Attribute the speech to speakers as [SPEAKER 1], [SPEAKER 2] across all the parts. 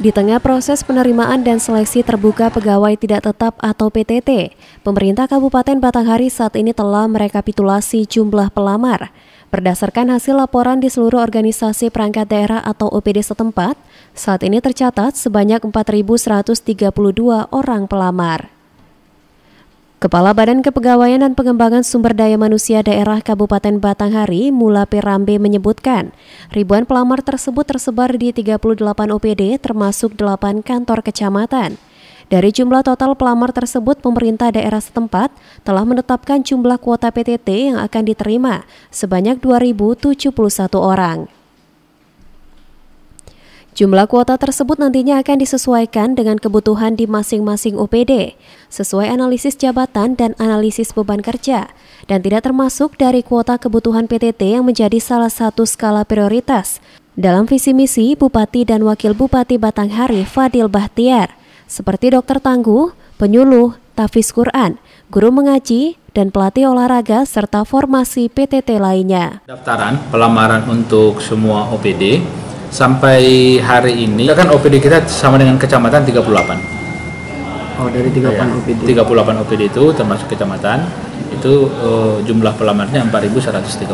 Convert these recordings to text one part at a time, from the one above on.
[SPEAKER 1] Di tengah proses penerimaan dan seleksi terbuka pegawai tidak tetap atau PTT, pemerintah Kabupaten Batanghari saat ini telah merekapitulasi jumlah pelamar. Berdasarkan hasil laporan di seluruh organisasi perangkat daerah atau OPD setempat, saat ini tercatat sebanyak 4.132 orang pelamar. Kepala Badan Kepegawaian dan Pengembangan Sumber Daya Manusia Daerah Kabupaten Batanghari, Mula Pirambe menyebutkan, ribuan pelamar tersebut tersebar di 38 OPD termasuk 8 kantor kecamatan. Dari jumlah total pelamar tersebut, pemerintah daerah setempat telah menetapkan jumlah kuota PTT yang akan diterima sebanyak 2.071 orang. Jumlah kuota tersebut nantinya akan disesuaikan dengan kebutuhan di masing-masing OPD, sesuai analisis jabatan dan analisis beban kerja, dan tidak termasuk dari kuota kebutuhan PTT yang menjadi salah satu skala prioritas dalam visi misi Bupati dan Wakil Bupati Batanghari Fadil Bahtiar, seperti dokter tangguh, penyuluh, tafiz Quran, guru mengaji, dan pelatih olahraga serta formasi PTT lainnya.
[SPEAKER 2] Daftaran pelamaran untuk semua OPD sampai hari ini kan OPD kita sama dengan kecamatan 38
[SPEAKER 3] oh dari 38 ya, OPD
[SPEAKER 2] 38 OPD itu termasuk kecamatan itu uh, jumlah pelamarnya 4132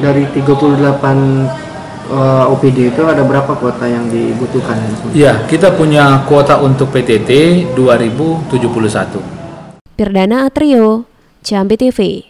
[SPEAKER 3] dari 38 uh, OPD itu ada berapa kuota yang dibutuhkan?
[SPEAKER 2] Iya, kita punya kuota untuk PTT 2071.
[SPEAKER 1] Pirdana Atrio, Jambi TV.